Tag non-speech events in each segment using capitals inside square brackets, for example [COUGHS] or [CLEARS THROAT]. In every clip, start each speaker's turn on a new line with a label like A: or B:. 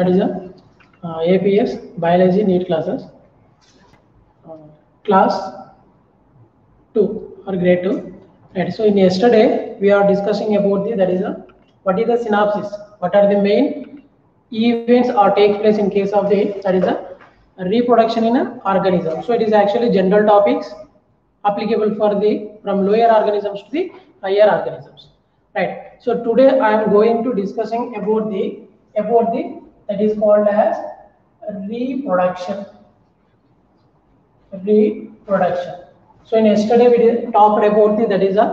A: that is a uh, APS biology NEET classes. Uh, class 2 or grade 2. Right. So in yesterday we are discussing about the that is a what is the synopsis? What are the main events or take place in case of the that is a reproduction in an organism. So it is actually general topics applicable for the from lower organisms to the higher organisms. Right. So today I am going to discussing about the about the that is called as reproduction. Reproduction. So in yesterday we talked about the that is a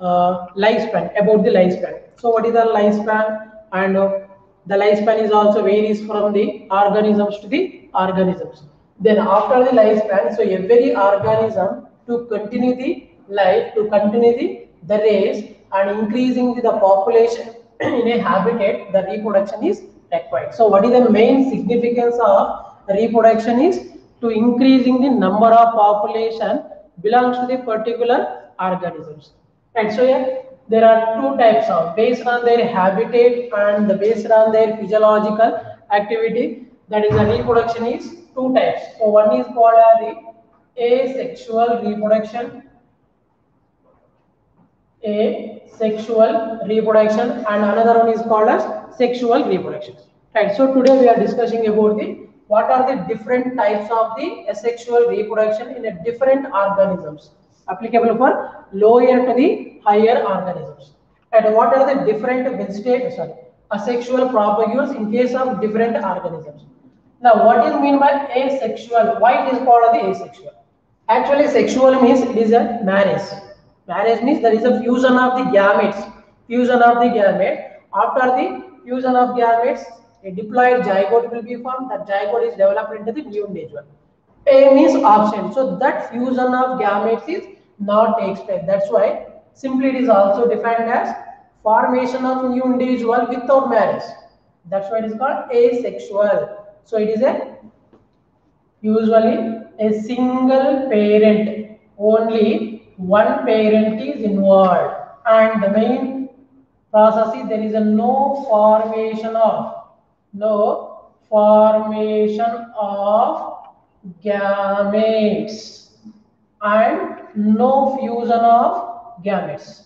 A: uh, lifespan about the lifespan. So what is the lifespan and uh, the lifespan is also varies from the organisms to the organisms. Then after the lifespan, so every organism to continue the life, to continue the, the race and increasing the population [CLEARS THROAT] in a habitat, the reproduction is required. So what is the main significance of reproduction is to increasing the number of population belongs to the particular organisms. And so here there are two types of based on their habitat and the based on their physiological activity that is the reproduction is two types. So one is called as the asexual reproduction asexual reproduction and another one is called as sexual reproduction right so today we are discussing about the what are the different types of the asexual reproduction in a different organisms applicable for lower to the higher organisms. And what are the different vegetate sorry asexual propagules in case of different organisms. Now what is mean by asexual? Why it is called the asexual? Actually sexual means it is a marriage. Marriage means there is a fusion of the gametes. Fusion of the gamete after the fusion of gametes a diploid zygote will be formed. That zygote is developed into the new individual a is absent so that fusion of gametes is not place that's why simply it is also defined as formation of new individual without marriage. That's why it is called asexual. So it is a usually a single parent. Only one parent is involved. And the main process is there is a no formation of no formation of gametes and no fusion of gametes.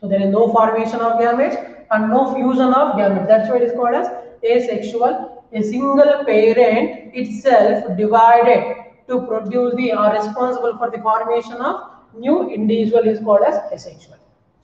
A: So there is no formation of gametes and no fusion of gametes. That's why it is called as asexual. A single parent itself divided to produce the are responsible for the formation of new individual is called as asexual.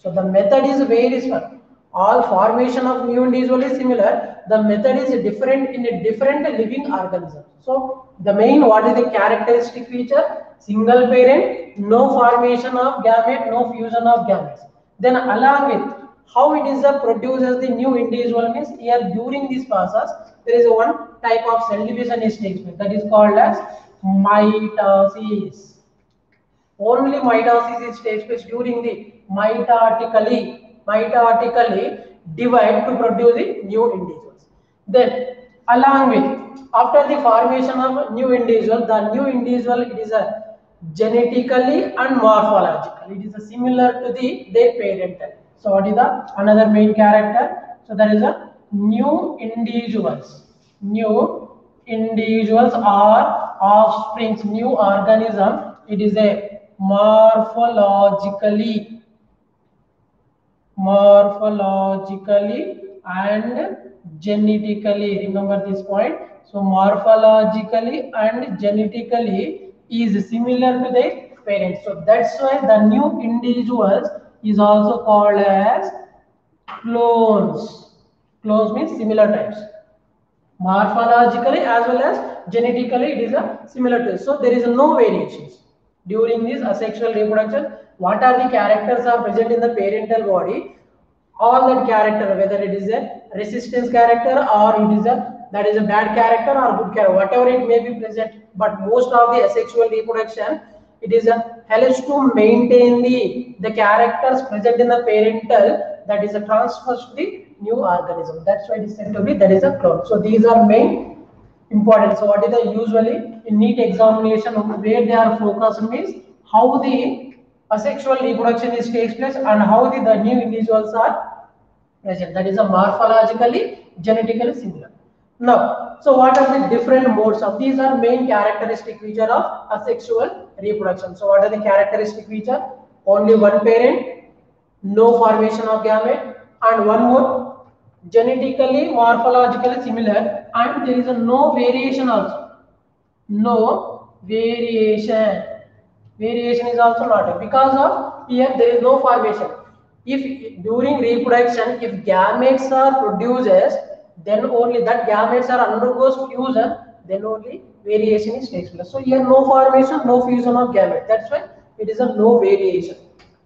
A: So the method is very small. All formation of new individual is similar. The method is different in a different living organism. So the main what is the characteristic feature? Single parent, no formation of gamete, no fusion of gametes. Then along with how it is uh, produces the new individual means here during this process there is one type of cell division is takes that is called as mitosis only mitosis is takes place during the mitotically mitotically divide to produce the new individuals. Then along with after the formation of new individual the new individual it is a genetically and morphologically. It is a similar to the their parental so what is the another main character? So there is a new individuals. New individuals are offsprings new organism. It is a morphologically morphologically and genetically. Remember this point. So morphologically and genetically is similar to the parents so that's why the new individuals is also called as clones. Clones means similar types. Morphologically as well as genetically it is a similar to so there is no variations during this asexual reproduction what are the characters are present in the parental body? All that character whether it is a resistance character or it is a that is a bad character or good character whatever it may be present. But most of the asexual reproduction it is a helps to maintain the the characters present in the parental that is a transfers to the new organism. That's why it is said to be that is a clone. So these are main important. So what is the usually in NEET examination where they are focused means how the asexual reproduction is takes place and how the, the new individuals are present that is a morphologically genetically similar Now, so what are the different modes of these are main characteristic feature of asexual reproduction. So what are the characteristic feature? Only one parent, no formation of gamete, and one more genetically morphologically similar, and there is a no variation also. No variation. Variation is also not because of here there is no formation. If during reproduction, if gametes are produced then only that gametes are undergoes fusion, then only variation is takes place. So here no formation, no fusion of gamete. That's why it is a no variation.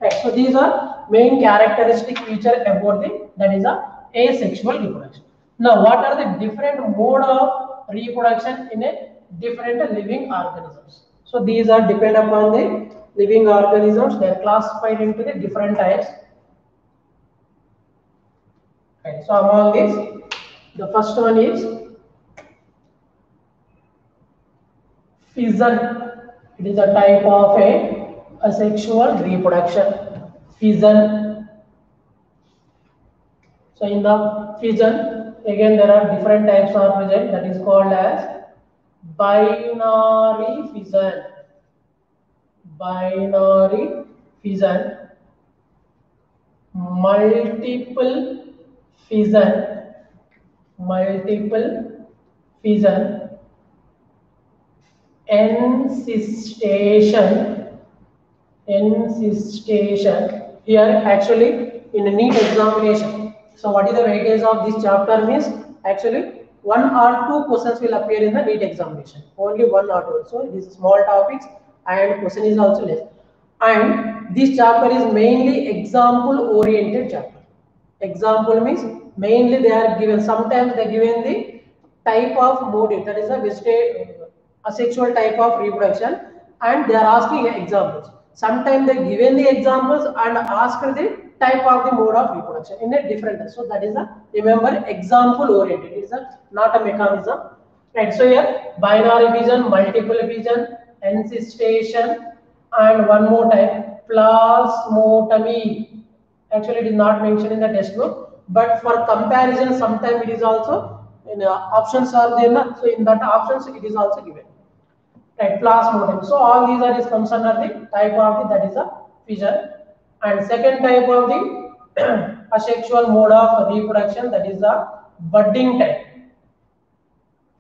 A: Right. So these are main characteristic feature about the that is a asexual reproduction. Now what are the different mode of reproduction in a different living organisms? So these are depend upon the living organisms. They are classified into the different types. Right. So among these the first one is fission. It is a type of a asexual reproduction. Fission. So in the fission, again there are different types of present that is called as binary fission. Binary fission. Multiple fission multiple fission, encystation, encystation. Here actually in a NEET examination. So what is the weightage of this chapter means actually one or two questions will appear in the NEET examination. Only one or two. So these small topics and question is also less. And this chapter is mainly example oriented chapter. Example means mainly they are given sometimes they are given the type of mode that is a vegetate uh, asexual type of reproduction and they are asking examples sometimes they are given the examples and ask for the type of the mode of reproduction in a different so that is a remember example oriented it is a not a mechanism. Right so here binary fission multiple fission encystation and one more type plasmotomy actually it is not mentioned in the textbook but for comparison sometimes it is also in uh, options are there so in that options it is also given. Right plasmodium so all these are is concerned are the type of the that is a fission and second type of the [CLEARS THROAT] asexual mode of reproduction that is the budding type.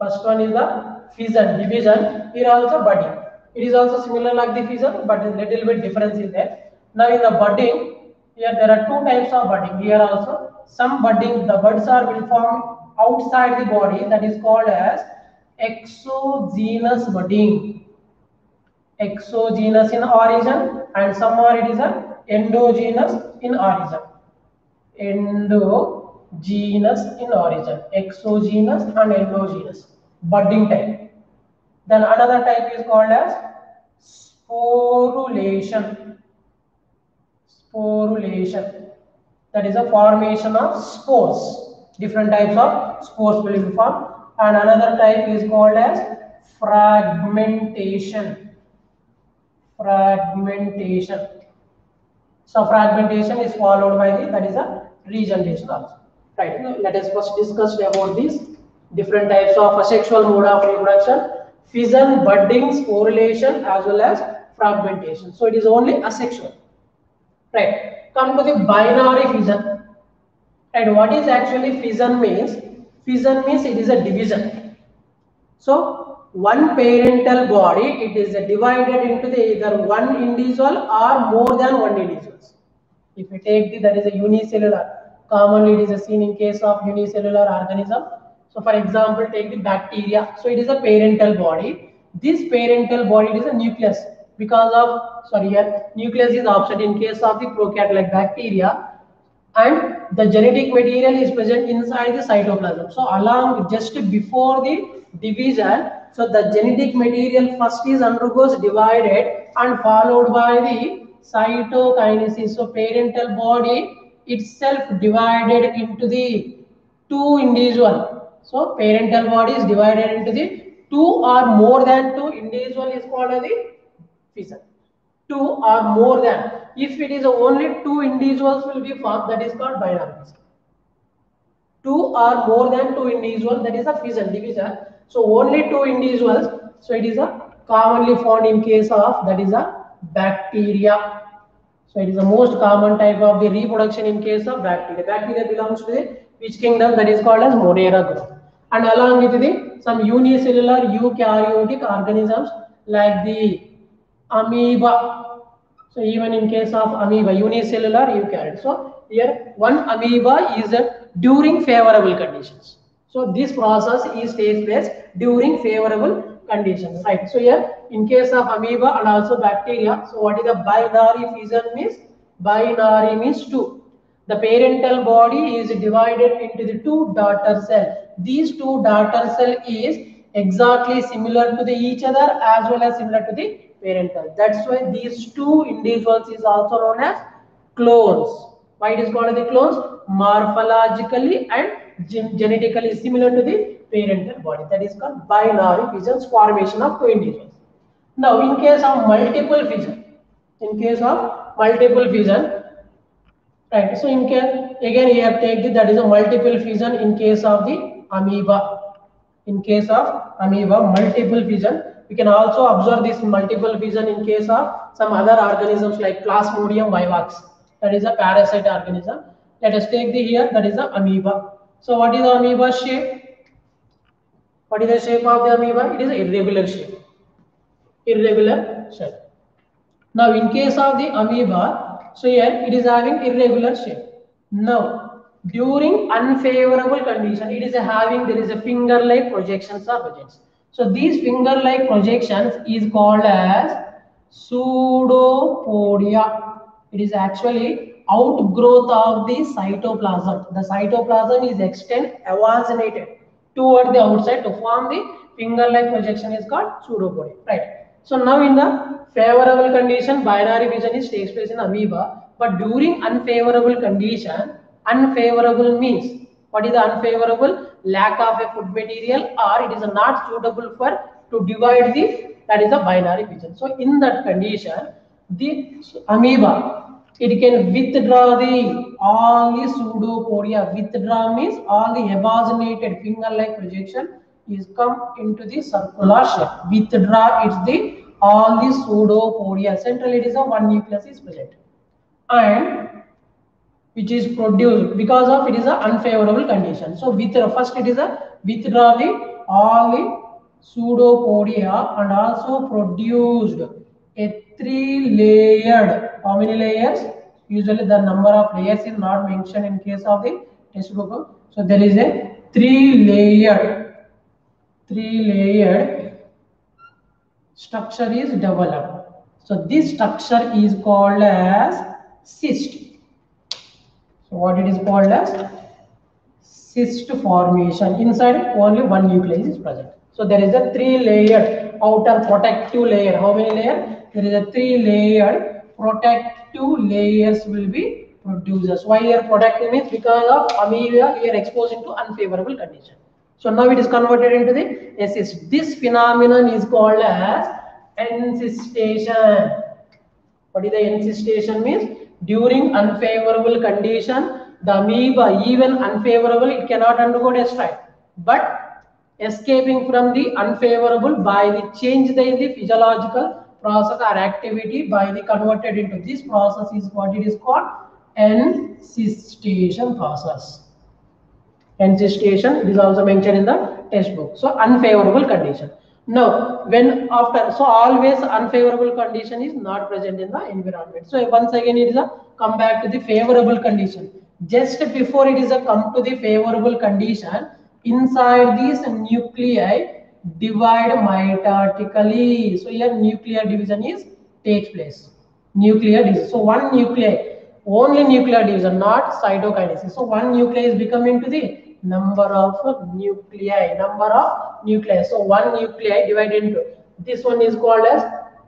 A: First one is the fission division. Here also budding. It is also similar like the fission but a little bit difference is there. Now in the budding here there are two types of budding. Here also some budding, the buds are will form outside the body that is called as exogenous budding. Exogenous in origin and some are it is a endogenous in origin. Endogenous in origin, exogenous and endogenous. Budding type. Then another type is called as sporulation. Sporulation. That is a formation of spores. Different types of spores will be formed. And another type is called as fragmentation. Fragmentation so fragmentation is followed by the that is a regeneration also right let us first discuss about these different types of asexual mode of reproduction fission budding sporulation as well as fragmentation so it is only asexual right come to the binary fission. And what is actually fission means? Fission means it is a division. So one parental body, it is divided into the either one individual or more than one individuals. If we take the, that is a unicellular. Commonly it is seen in case of unicellular organism. So for example, take the bacteria. So it is a parental body. This parental body is a nucleus because of sorry here nucleus is absent in case of the prokaryote like bacteria and the genetic material is present inside the cytoplasm so along just before the division so the genetic material first is undergoes divided and followed by the cytokinesis so parental body itself divided into the two individual so parental body is divided into the two or more than two individual is called the fission. Two or more than. If it is only two individuals will be formed, that is called binary two or more than two individuals, that is a fission division. So only two individuals, so it is a commonly found in case of that is a bacteria. So it is the most common type of the reproduction in case of bacteria. Bacteria belongs to the which kingdom that is called as Monera group. And along with the some unicellular eukaryotic organisms like the amoeba. So even in case of amoeba, unicellular eukaryote. So here one amoeba is uh, during favorable conditions. So this process is takes place during favorable conditions, right? So here in case of amoeba and also bacteria, so what is the binary fission means? Binary means two. The parental body is divided into the two daughter cell. These two daughter cell is exactly similar to the each other as well as similar to the parental. That's why these two individuals is also known as clones. Why it is called the clones? Morphologically and gen genetically similar to the parental body. That is called binary fission formation of two individuals. Now, in case of multiple fission, in case of multiple fission, right? So, in case again here take the, that is a multiple fission in case of the amoeba. In case of amoeba, multiple fission. We can also observe this multiple fission in case of some other organisms like Plasmodium vivax. That is a parasite organism. Let us take the here that is the amoeba. So, what is the amoeba shape? What is the shape of the amoeba? It is irregular shape. Irregular shape. Now, in case of the amoeba, so here it is having irregular shape. Now, during unfavorable condition, it is having there is a finger-like projections or projections. So these finger-like projections is called as pseudopodia. It is actually outgrowth of the cytoplasm. The cytoplasm is extend evacuated toward the outside to form the finger-like projection is called pseudopodia. Right. So now in the favorable condition, binary fission is takes place in amoeba. But during unfavorable condition, unfavorable means what is the unfavorable? Lack of a food material or it is not suitable for to divide the that is a binary fission. So in that condition, the amoeba it can withdraw the all the pseudopodia. Withdraw means all the eboginated finger-like projection is come into the circular shape. Withdraw it's the all the pseudopodia. Central it is a one nucleus is present. And which is produced because of it is an unfavorable condition. So with first it is a withdraw the all the pseudopodia and also produced a three layered how many layers? Usually the number of layers is not mentioned in case of the textbook so there is a three layered three layered structure is developed. So this structure is called as cyst. So what it is called as? Cyst formation. Inside only one nucleus is present. So there is a three layered outer protective layer how many layer there is a three layer protective layers will be produced. Why here protective means because of amoeba we are exposed into unfavorable condition. So now it is converted into the assist. This phenomenon is called as encystation. What is the encystation means? During unfavorable condition, the amoeba even unfavorable it cannot undergo destroy. But escaping from the unfavorable by the change in the physiological process or activity by the converted into this process is what it is called encystation process. Encystation is also mentioned in the textbook. So unfavorable condition. Now when after so always unfavorable condition is not present in the environment. So once again it is a come back to the favorable condition. Just before it is a come to the favorable condition inside these nuclei divide mitotically. So here nuclear division is takes place. Nuclear division. So one nuclei, only nuclear division, not cytokinesis. So one nuclei is becoming to the number of nuclei, number of nuclei. So one nuclei divided into this one is called as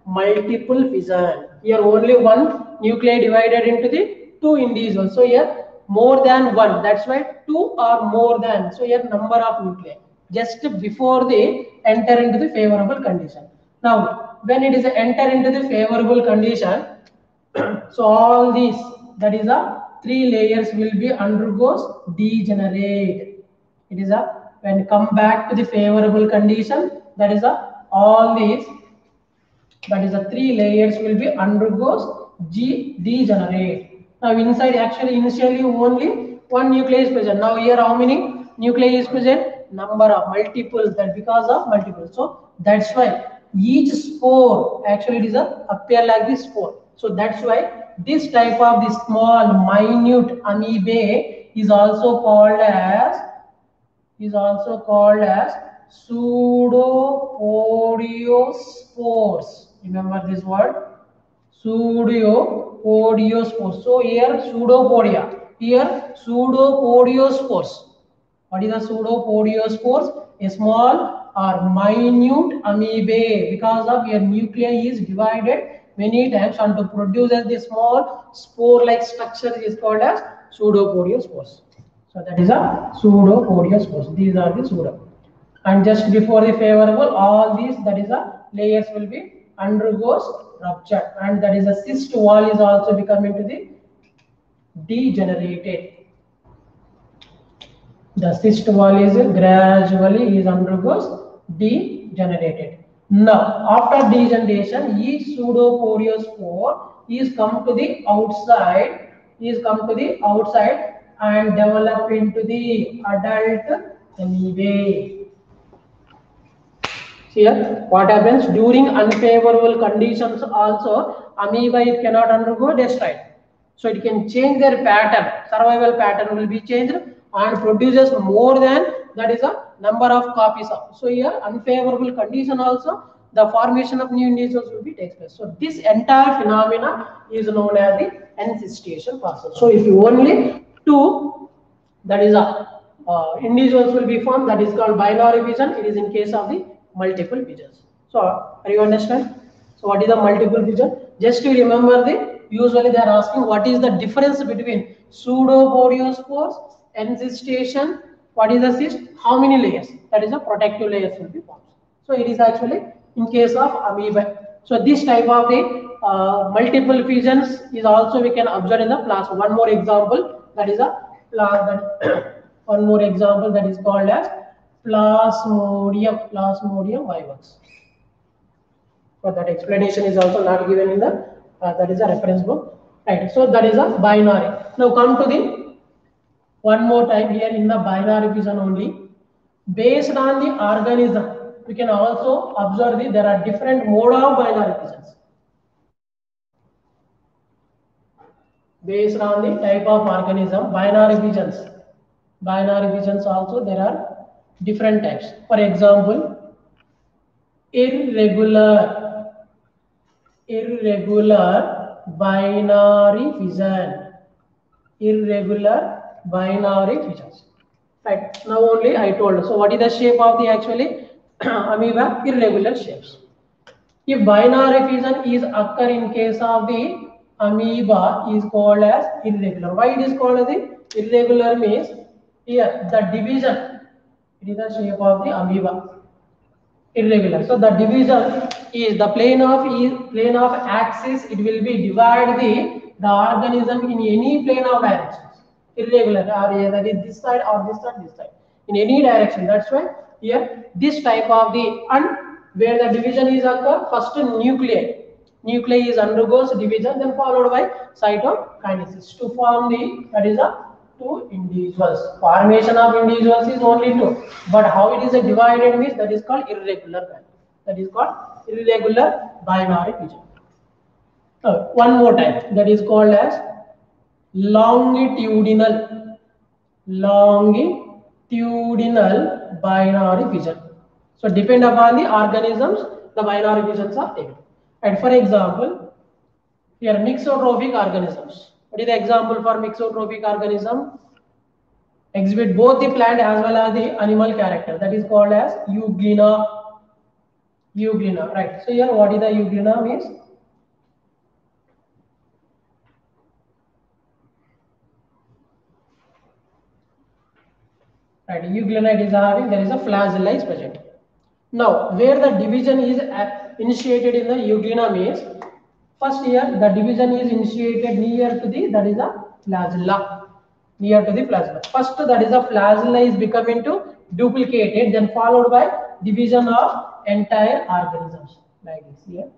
A: multiple fission. Here only one nuclei divided into the two individuals. So here more than one. That's why two or more than. So here number of nuclei just before they enter into the favorable condition. Now, when it is enter into the favorable condition, [CLEARS THROAT] so all these, that is a three layers will be undergoes degenerate. It is a when come back to the favorable condition, that is a all these that is a three layers will be undergoes G degenerate. Now inside actually initially only one nuclei is present. Now here how many nuclei is present? Number of multiples that because of multiples. So that's why each spore actually it is a appear like this spore. So that's why this type of the small minute amoeba is also called as is also called as pseudopodiospores. Remember this word? Pseudopodiospores. So here pseudopodia. Here pseudopodiospores. What is the pseudopodiospores? A small or minute amoeba because of your nuclei is divided many times and to produce the small spore-like structure is called as pseudopodiospores. So that is a pseudopodiospores. These are the pseudo. And just before the favorable, all these that is a layers will be undergoes rupture and that is a cyst wall is also becoming to the degenerated. The cyst wall is gradually is undergoes degenerated. Now, after degeneration, each pseudopodiospore is come to the outside, is come to the outside and develop into the adult amoeba. Here, what happens during unfavorable conditions also, amoeba it cannot undergo destroyed. So it can change their pattern, survival pattern will be changed and produces more than that is a number of copies of. So here unfavorable condition also the formation of new individuals will be takes place. So this entire phenomena is known as the encystation process. So if you only two that is a uh, individuals will be formed that is called binary fission. It is in case of the multiple fissions. So are you understand? So what is the multiple fission? Just to remember the usually they are asking what is the difference between pseudopodiospores, encystation, what is the cyst, how many layers? That is a protective layers will be formed. So it is actually in case of amoeba. So this type of the uh, multiple fissions is also we can observe in the plasma. One more example that is a class, [COUGHS] one more example that is called as plasmodium plasmodium vivax. But that explanation is also not given in the uh, that is a reference book. Right. So that is a binary. Now come to the one more time here in the binary fission only. Based on the organism, we can also observe that there are different mode of binary fissions. Based on the type of organism, binary fissions. Binary fissions also there are different types. For example, irregular, irregular binary fission, irregular binary fissions. Right. Now only I told. So what is the shape of the actually [CLEARS THROAT] amoeba? Irregular shapes. If binary fission is occur in case of the amoeba is called as irregular. Why it is called as the irregular means here the division it is the shape of the amoeba irregular. So the division is the plane of is plane of axis. It will be divide the the organism in any plane of directions. Irregular or either this side or this side, this side in any direction. That's why here this type of the and where the division is occur first nuclei. Nuclei is undergoes division then followed by cytokinesis to form the that is a two individuals. Formation of individuals is only two, but how it is divided means that is called irregular binary. That is called irregular binary fission. Uh, one more time, that is called as longitudinal, longitudinal binary fission. So depend upon the organisms, the binary fissions are taken. And for example, here mixotrophic organisms. What is the example for mixotrophic organism? Exhibit both the plant as well as the animal character. That is called as euglena. Euglena, right? So here, what is the euglena means? Right, euglena is having there is a flagella present. Now, where the division is uh, initiated in the euglena means First here, the division is initiated near to the, that is the flagella. near to the flagella. First, that is a flagella is becoming to duplicated, then followed by division of entire organisms like this here.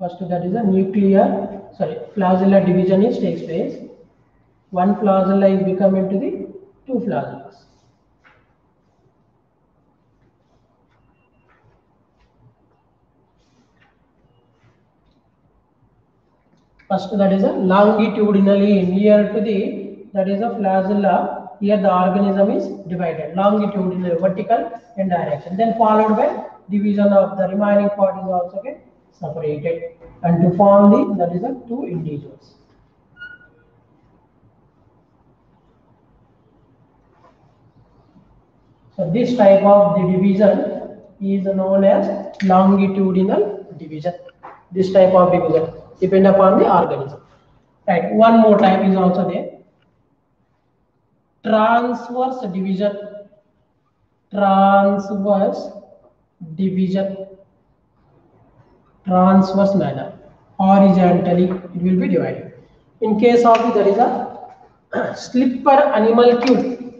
A: First, that is a nuclear, sorry, flagella division is takes place. One flagella is becoming to the two flagellas. First, that is a longitudinally near to the, that is a flagella. Here the organism is divided longitudinally, vertical in direction. Then followed by division of the remaining part is also get separated and to form the, that is a two individuals. So this type of the division is known as longitudinal division. This type of division depend upon the organism. Right. One more type is also there. Transverse division. Transverse division. Transverse manner. Horizontally it will be divided. In case of the, there is a slipper animalcule.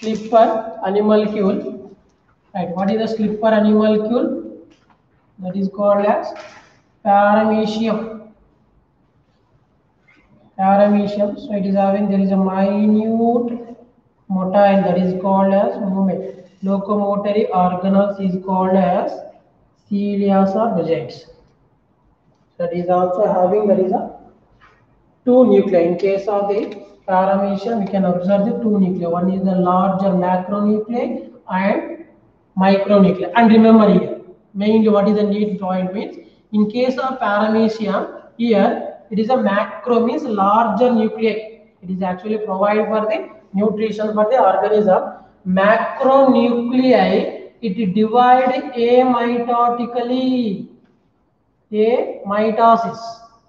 A: Slipper animalcule. Right. What is the slipper animalcule? That is called as paramecium. Paramecium. So it is having there is a minute motile that is called as movement. Locomotory organelles is called as cilias or vagines. That is also having there is a two nuclei. In case of the paramecium, we can observe the two nuclei. One is the larger macronuclei and micronuclei. And remember here, mainly what is the need point means in case of paramecium, here it is a macro means larger nuclei. It is actually provided for the nutrition for the organism. Macronuclei, it divide amitotically. A mitosis.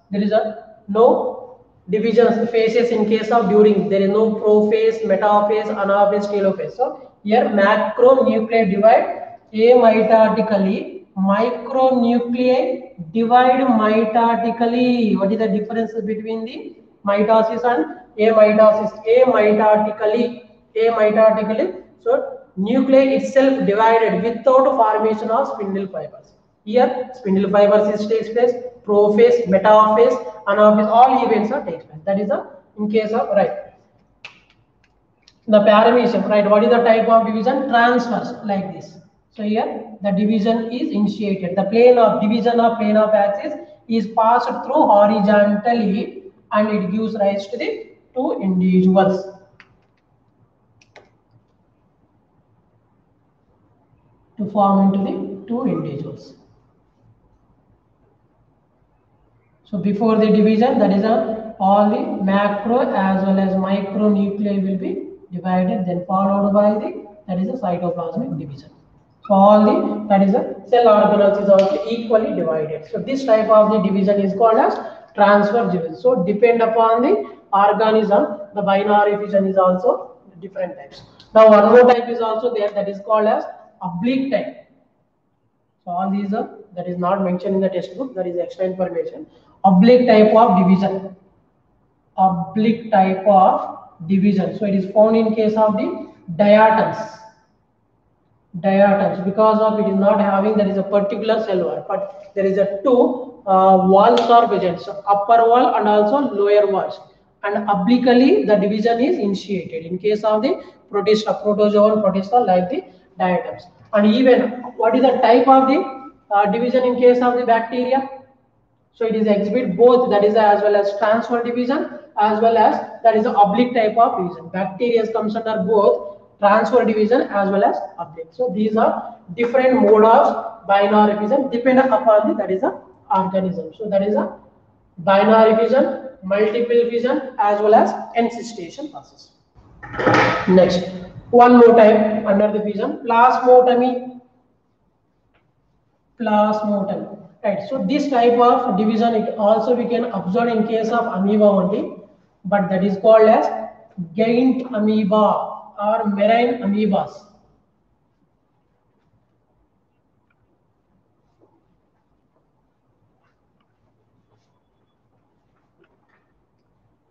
A: There is a no divisions phases in case of during. There is no prophase, metaphase, anaphase, telophase. So here macronuclei divide amitotically micronuclei divide mitotically. What is the difference between the mitosis and amitosis? Amitotically, amitotically. So nuclei itself divided without formation of spindle fibers. Here spindle fibers is takes place, prophase, metaphase, anaphase, all events are takes place. That is the in case of right. The paramecium, right? What is the type of division? Transverse, like this. So here the division is initiated. The plane of division of plane of axis is passed through horizontally and it gives rise to the two individuals. To form into the two individuals. So before the division, that is a all the macro as well as micronuclei will be divided, then followed by the that is a cytoplasmic division. All the that is a cell organelles is also equally divided. So this type of the division is called as transverse division. So depend upon the organism, the binary fission is also different types. Now one more type is also there that is called as oblique type. So all these are that is not mentioned in the textbook. That is extra information. Oblique type of division. Oblique type of division. So it is found in case of the diatoms diatoms because of it is not having there is a particular cell wall but there is a two uh, walls or so upper wall and also lower walls. And obliquely the division is initiated in case of the protista protozoa and protista like the diatoms and even what is the type of the uh, division in case of the bacteria? So it is exhibit both that is as well as transverse division as well as that is the oblique type of division. Bacteria comes under both transverse division as well as oblique. So these are different mode of binary fission depending upon the that is a organism. So that is a binary fission, multiple fission as well as encystation process. Next, one more type under the fission, plasmotomy. Plasmotomy. Right. So this type of division it also we can observe in case of amoeba only, but that is called as giant amoeba or marine amoebas.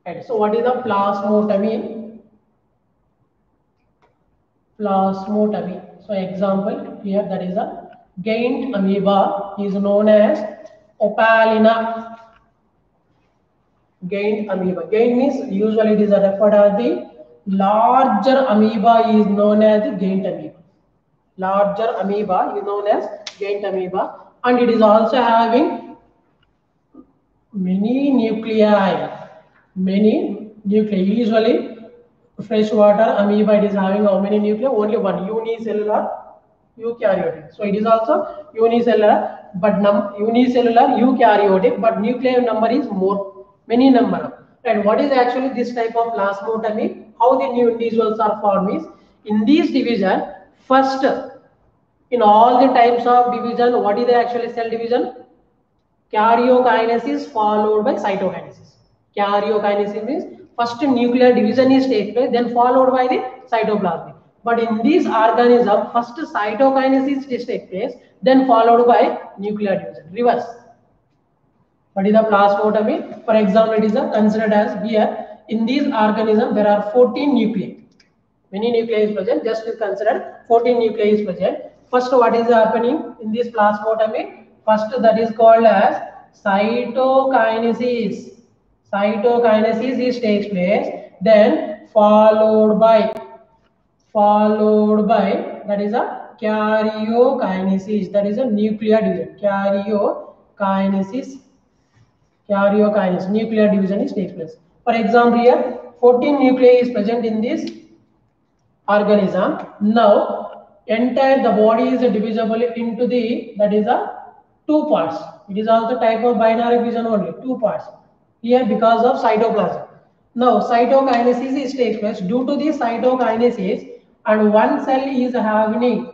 A: Right. So what is the plasmotomy? Plasmotomy. So example here that is a giant amoeba is known as opalina. Giant amoeba. Gained means usually it is referred as the larger amoeba is known as the giant amoeba. Larger amoeba is known as giant amoeba and it is also having many nuclei. Many nuclei. Usually freshwater amoeba it is having how many nuclei? Only one unicellular eukaryotic. So it is also unicellular, but num unicellular eukaryotic, but nuclei number is more, many number. And what is actually this type of plasmotomy? How the new individuals are formed is in this division, first in all the types of division, what is the actually cell division? Karyokinesis followed by cytokinesis. Karyokinesis means first nuclear division is take place, then followed by the cytoplasm. But in this organism, first cytokinesis is take place, then followed by nuclear division. Reverse. What is the plasmotomy? For example, it is considered as here. In this organism, there are 14 nuclei. Many nuclei is present. Just to consider 14 nuclei is present. First, what is happening in this plasmotomy? First, that is called as cytokinesis. Cytokinesis is takes place. Then followed by followed by that is a karyokinesis. That is a nuclear division. Karyokinesis karyokinesis, nuclear division is takes place. For example, here 14 nuclei is present in this organism. Now, entire the body is divisible into the that is a two parts. It is also type of binary fission only two parts. Here because of cytoplasm. Now, cytokinesis is takes place due to the cytokinesis, and one cell is having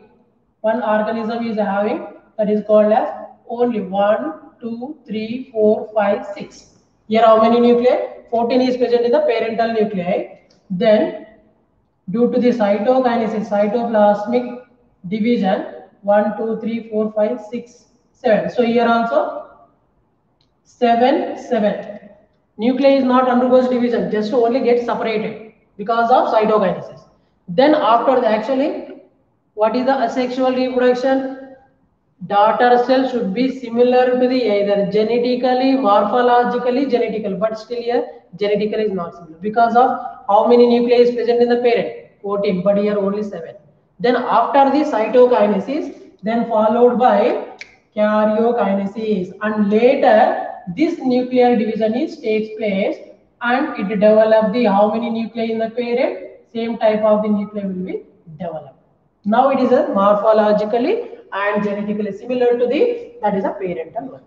A: one organism is having that is called as only one two, three, four, five, six. Here how many nuclei? 14 is present in the parental nuclei. Then due to the cytokinesis, cytoplasmic division, 1, 2, 3, 4, 5, 6, 7. So here also 7, 7. Nuclei is not undergoes division, just to only get separated because of cytokinesis. Then after the actually, what is the asexual reproduction? Daughter cell should be similar to the either genetically, morphologically, genetical, but still here genetically is not similar because of how many nuclei is present in the parent, 14, but here only 7. Then after the cytokinesis, then followed by karyokinesis and later this nuclear division is takes place and it develop the how many nuclei in the parent, same type of the nuclei will be developed. Now it is a morphologically and genetically similar to the that is a parental one.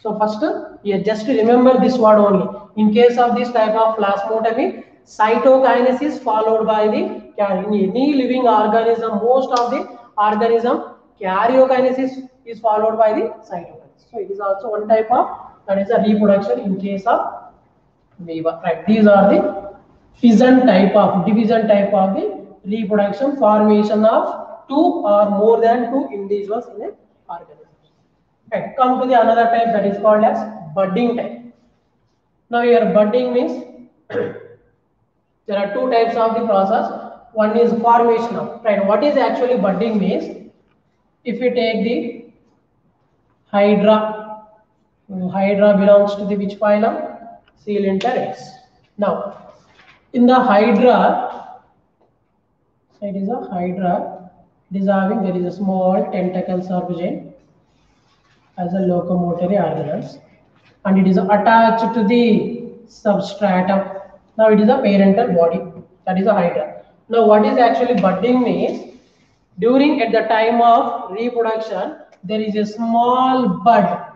A: So first, yeah, just remember this word only. In case of this type of plasmotomy, cytokinesis followed by the any living organism, most of the organism karyokinesis is followed by the cytokinesis. So it is also one type of that is a reproduction in case of amoeba. Right. These are the fission type of division type of the reproduction formation of two or more than two individuals in an organism. Right. Come to the another type that is called as budding type. Now here budding means [COUGHS] there are two types of the process. One is formation of right. What is actually budding means? If you take the Hydra, Hydra belongs to the which phylum? Coelenterata. Now, in the Hydra, it is a Hydra, it is having there is a small tentacle surgeon as a locomotory organelles and it is attached to the substratum. Now it is a parental body that is a hydra. Now what is actually budding means during at the time of reproduction there is a small bud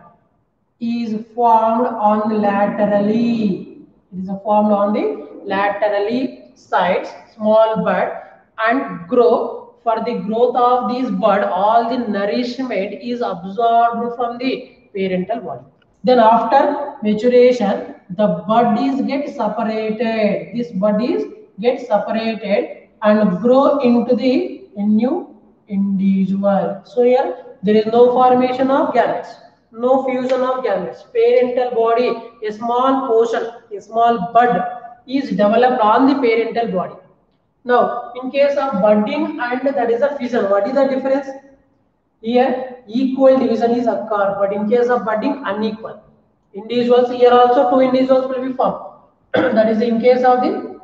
A: is formed on laterally. It is formed on the laterally sides small bud and grow for the growth of this bud, all the nourishment is absorbed from the parental body. Then after maturation, the bud is get separated. This bud is get separated and grow into the new individual. So here there is no formation of gametes. No fusion of gametes. Parental body, a small portion, a small bud is developed on the parental body. Now, in case of budding and that is a fission, what is the difference? Here, equal division is occurred, but in case of budding, unequal. Individuals here also two individuals will be formed. [CLEARS THROAT] that is in case of the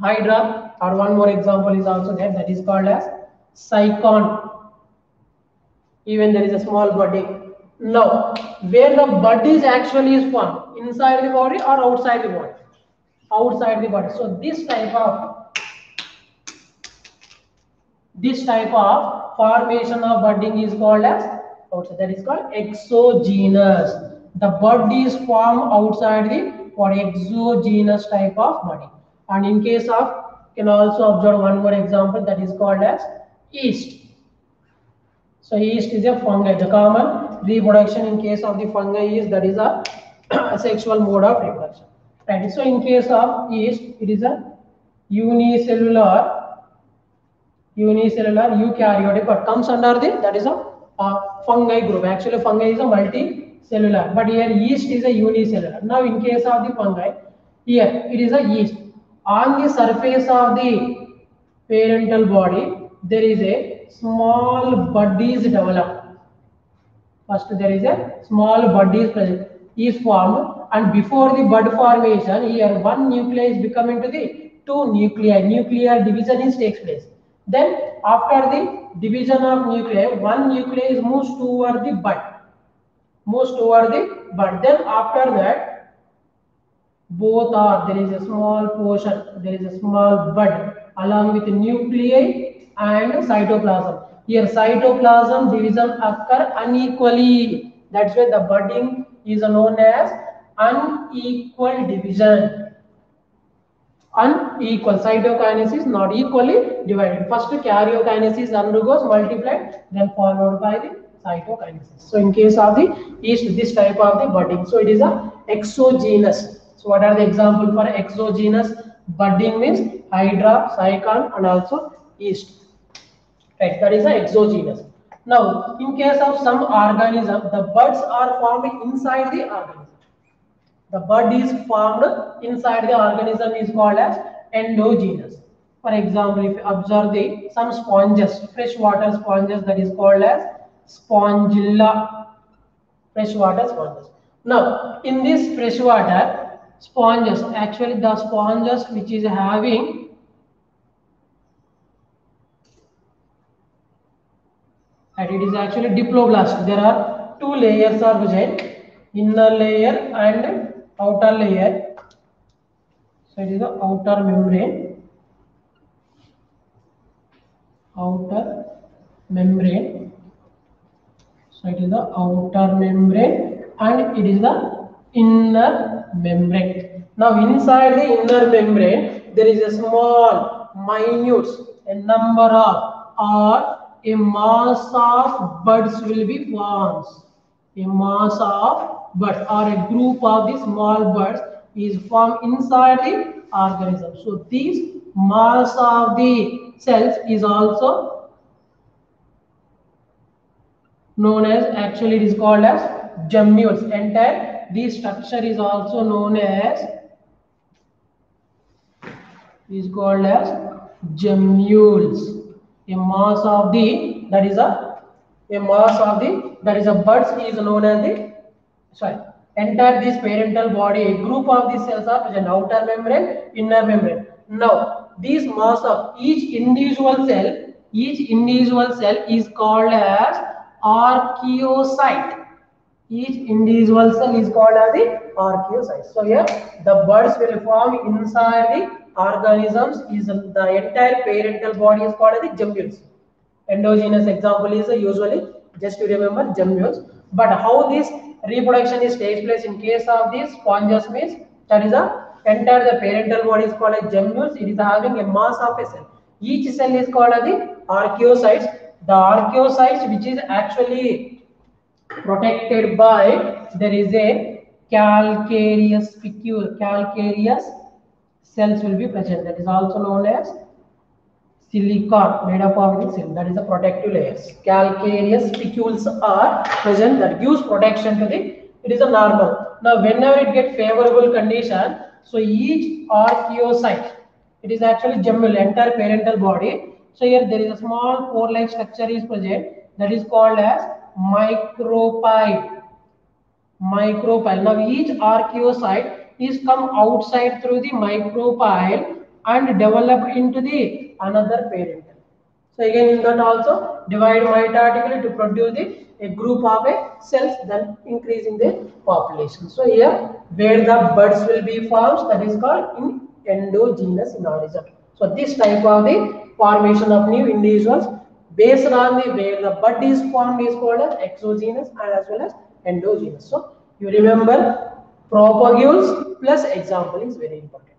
A: hydra, or one more example is also there, that is called as Sycon. Even there is a small budding. Now, where the bud is actually is formed, inside the body or outside the body? Outside the body. So this type of this type of formation of budding is called as oh, outside. That is called exogenous. The bud is formed outside the for exogenous type of body. And in case of can also observe one more example that is called as yeast. So yeast is a fungi. The common reproduction in case of the fungi is that is a, a [COUGHS] sexual mode of reproduction. Right. So in case of yeast, it is a unicellular unicellular eukaryotic but comes under the that is a uh, fungi group actually fungi is a multicellular but here yeast is a unicellular now in case of the fungi here it is a yeast on the surface of the parental body there is a small bud is developed first there is a small bud is present is formed and before the bud formation here one nuclei is become into the two nuclei nuclear division is takes place then after the division of nuclei, one nucleus moves toward the bud, moves toward the bud. Then after that, both are, there is a small portion, there is a small bud along with nuclei and cytoplasm. Here cytoplasm division occur unequally. That's why the budding is known as unequal division unequal cytokinesis not equally divided. First karyokinesis undergoes multiplied then followed by the cytokinesis. So in case of the yeast this type of the budding. So it is a exogenous. So what are the example for exogenous budding means? Hydra Sycon and also yeast. Right that is a exogenous. Now in case of some organism the buds are formed inside the organism the bud is formed inside the organism is called as endogenous. For example, if you observe the some sponges, freshwater sponges that is called as spongilla, freshwater sponges. Now, in this freshwater sponges, actually the sponges which is having and it is actually diploblast. There are two layers are present, inner layer and outer layer. So it is the outer membrane. Outer membrane. So it is the outer membrane and it is the inner membrane. Now inside the inner membrane there is a small minute a number of or a mass of buds will be formed a mass of birds or a group of the small birds is formed inside the organism. So these mass of the cells is also known as actually it is called as gemmules. Entire this structure is also known as is called as gemmules. A mass of the that is a a mass of the that is a buds is known as the sorry, enter this parental body, a group of these cells are present, outer membrane, inner membrane. Now, these mass of each individual cell, each individual cell is called as archaeocyte. Each individual cell is called as the archaeocyte. So here, the buds will form inside the organisms is the entire parental body is called as the gemmules. Endogenous example is uh, usually just to remember gemmules. But how this reproduction is takes place in case of these sponges means that is a enter the parental body is called as gemmules. It is having a mass of a cell. Each cell is called as the archaeocytes. The archaeocytes which is actually protected by there is a calcareous. Calcareous cells will be present. That is also known as silicon made up of the silicon that is the protective layers. Calcareous spicules are present that gives protection to the it is a normal. Now whenever it get favorable condition, so each archaeocyte, it is actually gemmal entire parental body. So here there is a small pore-like structure is present that is called as micropyle. Micropyle. Now each archaeocyte is come outside through the micropyle and develop into the another parental. So again in that also divide mitotically to produce the a group of a cells then increasing the population. So here where the buds will be formed that is called in endogenous in origin. So this type of the formation of new individuals based on the where the bud is formed is called as exogenous and as well as endogenous. So you remember propagules plus example is very important.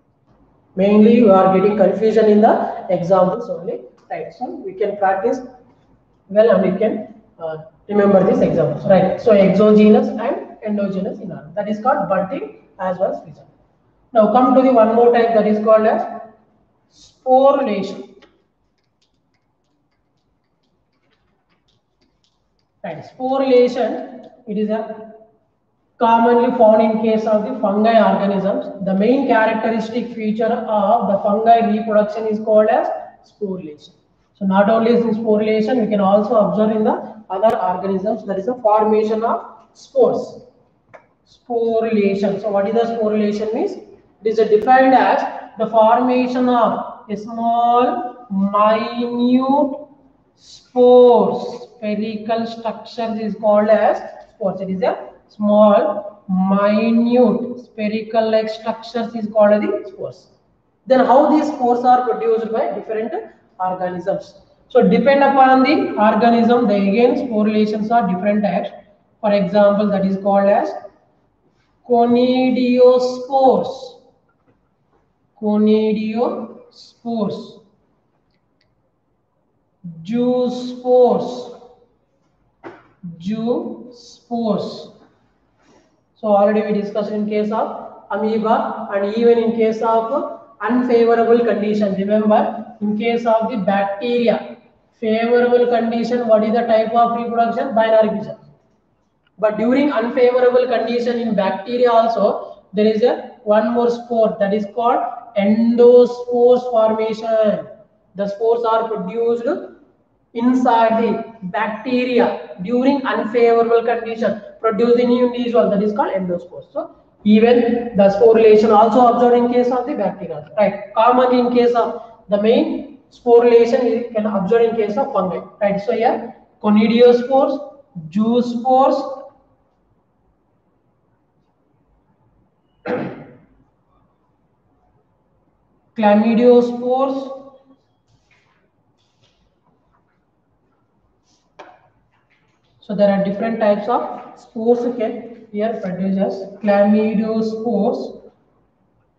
A: Mainly you are getting confusion in the examples only. Right. So we can practice well and we can uh, remember these examples. Right. So exogenous and endogenous in order. That is called budding as well as fusion. Now come to the one more type that is called as sporulation. Right. Sporulation, it is a commonly found in case of the fungi organisms. The main characteristic feature of the fungi reproduction is called as sporulation. So not only is in sporulation, we can also observe in the other organisms that is a formation of spores. Sporulation. So what is the sporulation means? It is defined as the formation of a small minute spores. Spherical structures is called as spores. It is a small minute spherical like structures is called the spores. Then how these spores are produced by different organisms. So depend upon the organism, the again sporulations are different types. For example, that is called as conidiospores. Conidiospores. Zoospores. Zoospores. So already we discussed in case of amoeba and even in case of unfavorable condition. Remember, in case of the bacteria, favorable condition, what is the type of reproduction? Binary fission. But during unfavorable condition in bacteria also, there is a one more spore that is called endospores formation. The spores are produced inside the bacteria during unfavorable condition, producing new individual that is called endospores. So even the sporulation also observed in case of the bacteria, right? Commonly in case of the main sporulation is can observe in case of fungi, right? So here conidiospores, zoospores, [COUGHS] chlamydiospores so there are different types of spores can here produce as chlamydiospores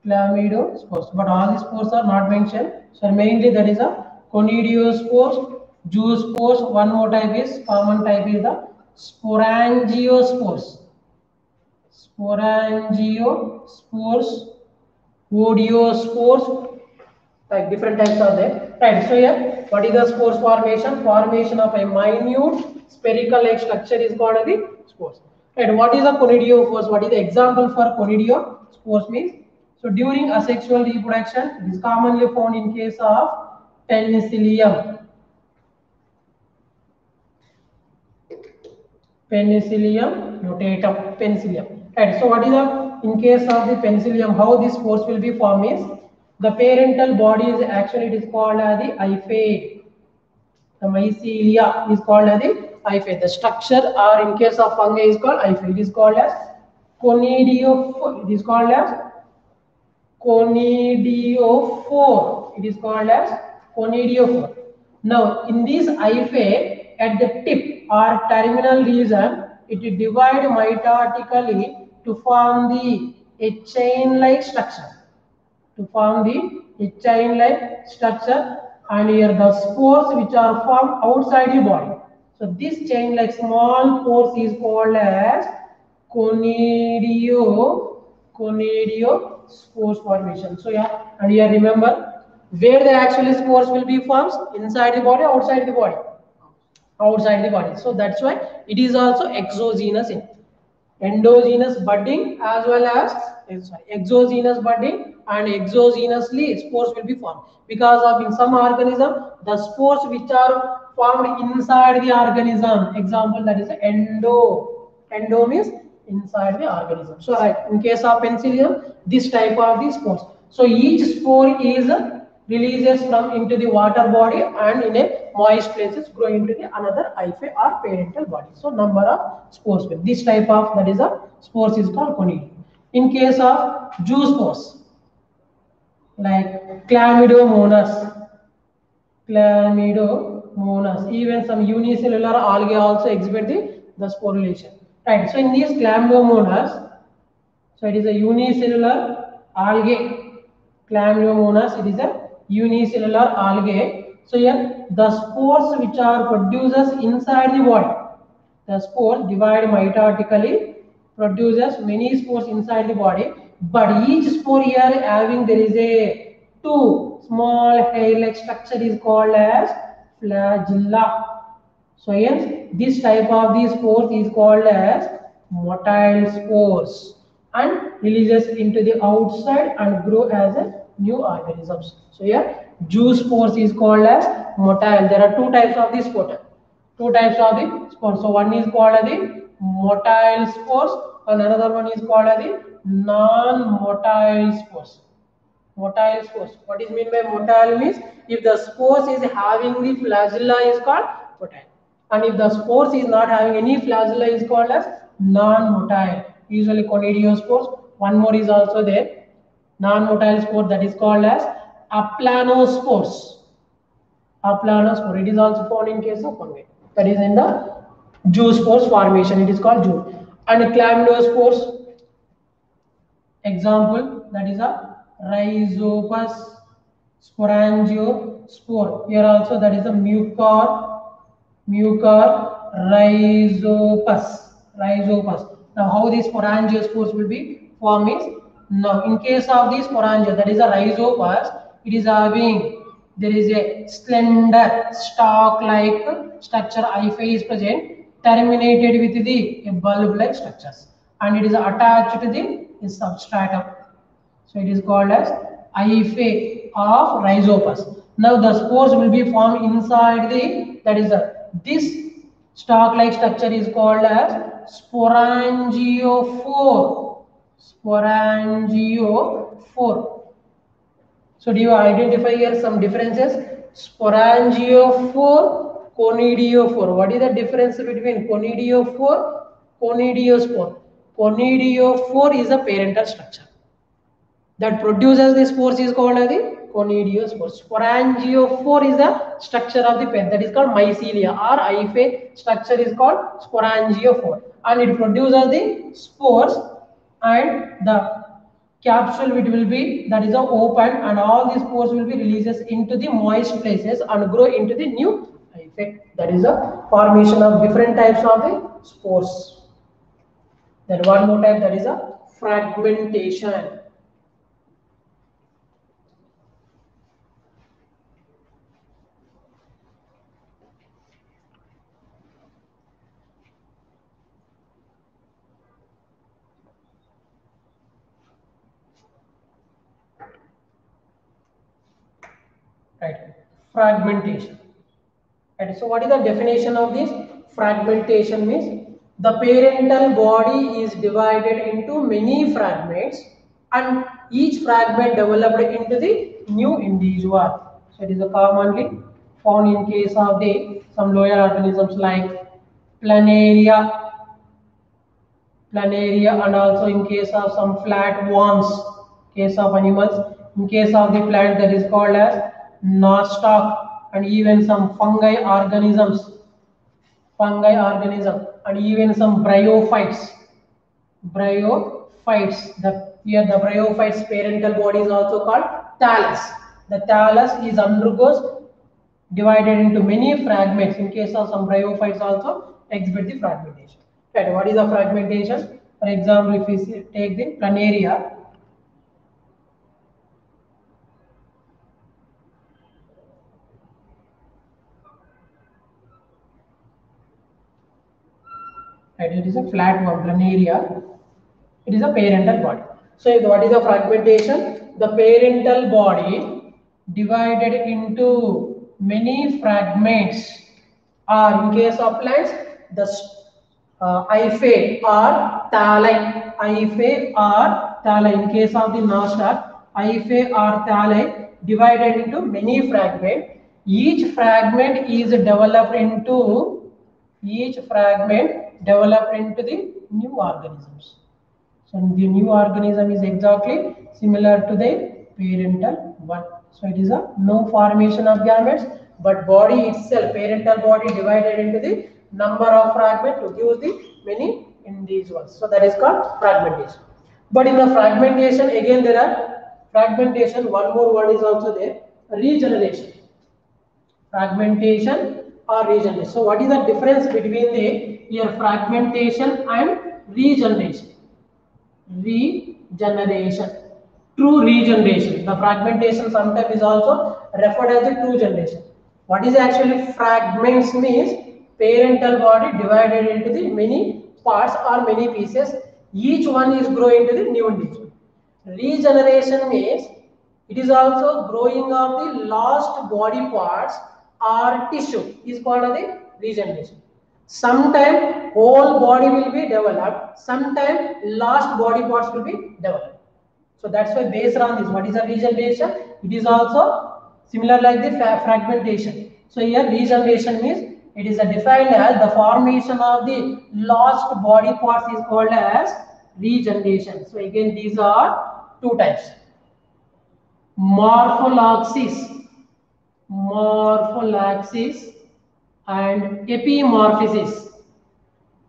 A: chlamydiospores but all the spores are not mentioned. So mainly there is a conidiospores zoospores one more type is common type is the sporangiospores sporangiospores oidiospores like different types are there. Right so here what is the spores formation formation of a minute spherical like structure is called the spores. Right what is a conidiospores what is the example for conidiospores means? So during asexual reproduction it is commonly found in case of penicillium. Penicillium notatum penicillium. Right so what is the in case of the penicillium how this spores will be formed is the parental body is actually it is called as the hyphae the mycelia is called as the hyphae the structure. Or in case of fungi is called hyphae it is called as conidiophore it is called as conidiophore it is called as conidiophore now in this hyphae at the tip or terminal region it is divided mitotically to form the a chain like structure. To form the a chain like structure. And here the spores which are formed outside the body so this chain like small pores is called as conidio conidio spores formation so yeah and here remember Where the actual spores will be formed? Inside the body, outside the body? Outside the body. So that's why it is also exogenous in endogenous budding as well as exogenous budding and exogenously spores will be formed because of in some organism the spores which are formed inside the organism example that is endo endo means inside the organism so right in case of penicillium this type of the spores so each spore is releases from into the water body and in a moist places grow into the another hyphae or parental body. So number of spores. This type of that is a spores is called conidium. In case of zoospores, like chlamydomonas, chlamydomonas, even some unicellular algae also exhibit the, the sporulation. Right. So in these chlamydomonas, so it is a unicellular algae. Chlamydomonas, it is a unicellular algae. So here the spores which are produces inside the body. The spores divide mitotically, produces many spores inside the body, but each spore here having there is a two small hair-like structure is called as flagella. So hence this type of these spores is called as motile spores and releases into the outside and grow as a new organisms. So here zoospores is called as motile. There are two types of these spores. Two types of the spores. So one is called as the motile spores and another one is called as the non-motile spores. Motile spores. What is meant by motile means if the spores is having the flagella is called motile. And if the spores is not having any flagella is called as non-motile. Usually conidiospores. One more is also there. Non-motile spore that is called as aplanospores. Aplanospore. It is also found in case of fungi. That is in the zoospores formation. It is called zoo. And chlamydospores. Example that is a rhizopus sporangiospore. Here also that is a mucor, mucor rhizopus. Rhizopus. Now how these sporangiospores will be formed is now in case of this sporangio that is a rhizopus it is having there is a slender stalk like structure hyphae is present terminated with the bulb like structures and it is attached to the, the substratum so it is called as hyphae of rhizopus now the spores will be formed inside the that is a this stalk like structure is called as sporangiophore sporangiophore so do you identify here some differences? Sporangiophore, conidiophore. What is the difference between conidiophore, conidiospore? Conidiophore is a parental structure that produces the spores is called as the conidiospore. Sporangiophore is the structure of the pet that is called mycelia. Or hyphae structure is called sporangiophore. And it produces the spores and the capsule which will be that is a open and all these spores will be releases into the moist places and grow into the new effect that is a formation of different types of the spores. Then one more type that is a fragmentation right fragmentation. Right so what is the definition of this? Fragmentation means the parental body is divided into many fragments and each fragment developed into the new individual. So it is a commonly found in case of the some lower organisms like planaria planaria and also in case of some flatworms case of animals. In case of the plant that is called as nostoc and even some fungi organisms fungi organism and even some bryophytes. Bryophytes the here the bryophytes parental body is also called thallus. The thallus is undergoes divided into many fragments. In case of some bryophytes also exhibit the fragmentation. Right what is the fragmentation? For example if we take the planaria Right, it is a flat one, area. It is a parental body. So what is the fragmentation? The parental body divided into many fragments or in case of plants, the uh, hyphae or thalli, hyphae or thalli. In case of the nostoc, hyphae or thalli divided into many fragments. Each fragment is developed into each fragment developed into the new organisms. So the new organism is exactly similar to the parental one. So it is a no formation of gametes, but body itself, parental body divided into the number of fragments to give the many individuals. So that is called fragmentation. But in the fragmentation, again there are fragmentation, one more word is also there, regeneration. Fragmentation or regeneration. So what is the difference between the here fragmentation and regeneration? Regeneration. True regeneration. The fragmentation sometimes is also referred as the true generation. What is actually fragments means parental body divided into the many parts or many pieces. Each one is growing to the new individual. Regeneration means it is also growing of the lost body parts or tissue is called as the regeneration. Sometime whole body will be developed, sometime lost body parts will be developed. So that's why based on this, what is a regeneration? It is also similar like the fragmentation. So here regeneration means it is defined as the formation of the lost body parts is called as regeneration. So again these are two types. Morphallaxis morphallaxis and epimorphosis.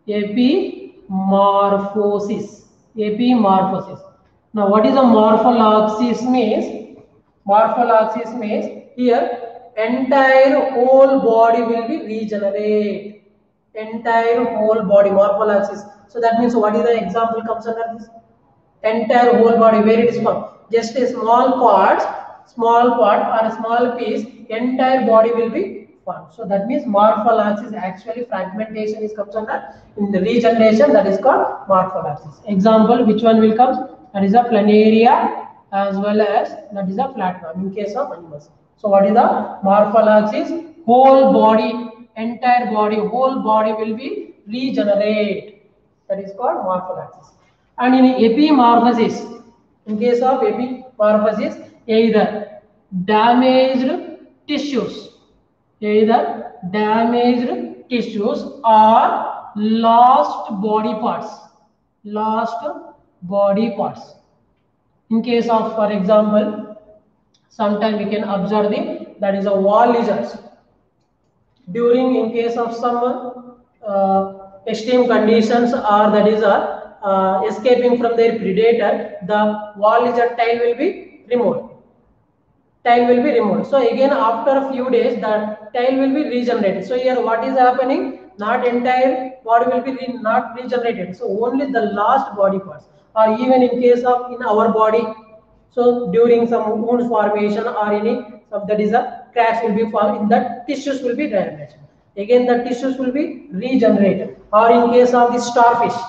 A: Epimorphosis. Epimorphosis. Now, what is a morphallaxis means? Morphallaxis means here entire whole body will be regenerate. Entire whole body morphallaxis. So that means what is the example comes under this? Entire whole body where it is from? Just a small part, small part or a small piece entire body will be So that means morphallaxis actually fragmentation is comes under in the regeneration that is called morphallaxis. Example, which one will come? That is a planaria as well as that is a flat one in case of animals. So what is the morphallaxis? Whole body, entire body, whole body will be regenerate. That is called morphallaxis. And in epimorphosis, in case of epimorphosis, either damaged tissues, either damaged tissues or lost body parts, lost body parts. In case of, for example, sometime we can observe the that is a wall lizards. During in case of some uh, extreme conditions or that is a uh, escaping from their predator, the wall lizard tail will be removed tail will be removed. So again after a few days the tail will be regenerated. So here what is happening? Not entire body will be re not regenerated. So only the last body parts or even in case of in our body. So during some wound formation or any of that is a crash will be formed in that tissues will be damaged. Again the tissues will be regenerated or in case of the starfish.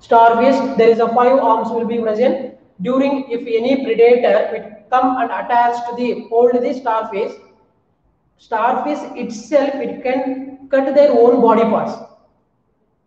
A: Starfish there is a five arms will be present during if any predator come and attach to the hold the starfish starfish itself it can cut their own body parts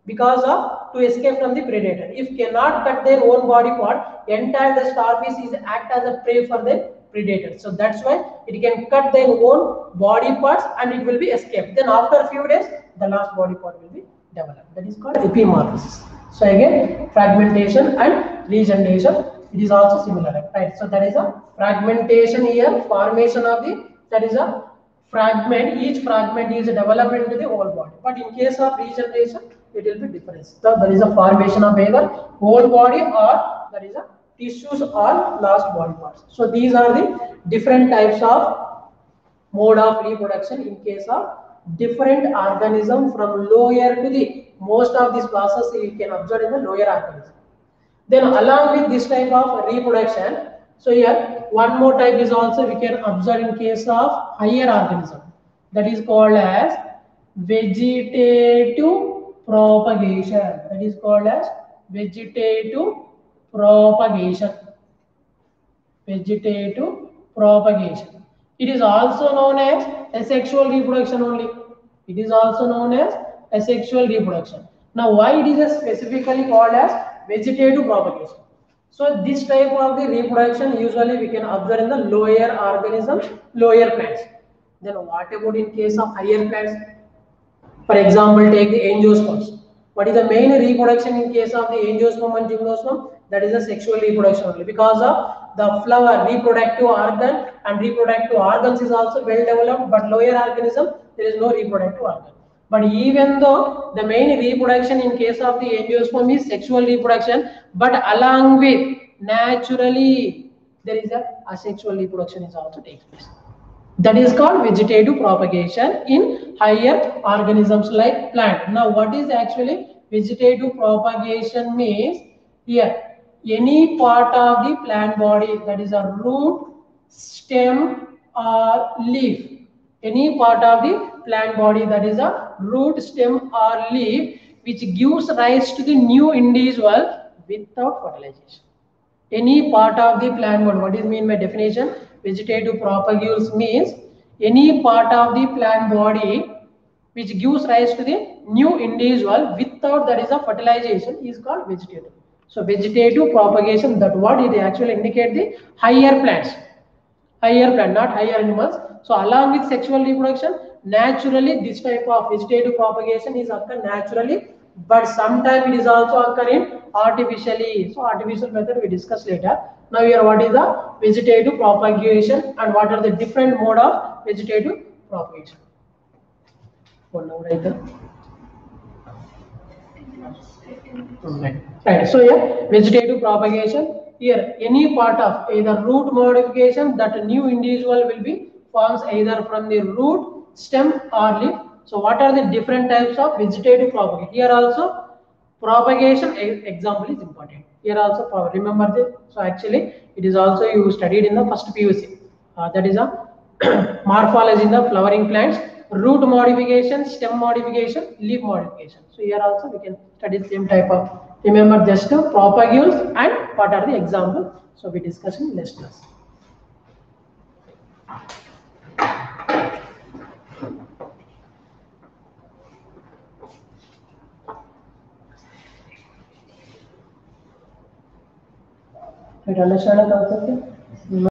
A: because of to escape from the predator. If cannot cut their own body part entire the starfish is act as a prey for the predator. So that's why it can cut their own body parts and it will be escaped. Then after a few days the last body part will be developed. That is called epimorphosis so again fragmentation and regeneration it is also similar right? So that is a fragmentation here formation of the that is a fragment each fragment is developed into the whole body. But in case of regeneration it will be different. So there is a formation of either whole body or there is a tissues or last body parts. So these are the different types of mode of reproduction in case of different organism from lower to the most of these process you can observe in the lower organism then along with this type of reproduction, so here one more type is also we can observe in case of higher organism that is called as vegetative propagation. That is called as vegetative propagation. Vegetative propagation. It is also known as asexual reproduction only. It is also known as asexual reproduction. Now, why it is specifically called as vegetative propagation? So, this type of the reproduction usually we can observe in the lower organisms, lower plants. Then, what about in case of higher plants? For example, take the angiosperms. What is the main reproduction in case of the angiosperm and gymnosperm? That is the sexual reproduction only because of the flower reproductive organ and reproductive organs is also well developed, but lower organism there is no reproductive organ. But even though the main reproduction in case of the angiosperm is sexual reproduction, but along with naturally there is a asexual reproduction is also takes place. That is called vegetative propagation in higher organisms like plant. Now, what is actually vegetative propagation means here any part of the plant body that is a root, stem or leaf. Any part of the plant body that is a root, stem or leaf which gives rise to the new individual without fertilization any part of the plant body. What is mean by definition? Vegetative propagules means any part of the plant body which gives rise to the new individual without that is a fertilization is called vegetative. So vegetative propagation that what it actually indicate the higher plants, higher plant, not higher animals. So along with sexual reproduction, naturally this type of vegetative propagation is occur naturally but sometimes it is also occurring artificially. So artificial method we discuss later. Now here what is the vegetative propagation and what are the different mode of vegetative propagation. One hour right there. Right. So here vegetative propagation. Here any part of either root modification that new individual will be forms either from the root, stem or leaf so what are the different types of vegetative propagation? Here also propagation example is important. Here also remember this. So actually it is also you studied in the first PUC. Uh, that is a [COUGHS] morphology in the flowering plants, root modification, stem modification, leaf modification. So here also we can study same type of remember just to propagules and what are the examples. So we discuss in next class. Did you understand the concept?